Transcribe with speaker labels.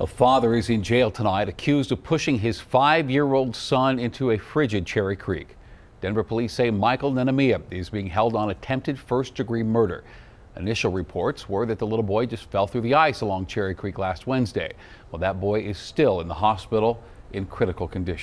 Speaker 1: A father is in jail tonight accused of pushing his five year old son into a frigid Cherry Creek. Denver police say Michael Nenamia is being held on attempted first degree murder. Initial reports were that the little boy just fell through the ice along Cherry Creek last Wednesday. Well, that boy is still in the hospital in critical condition.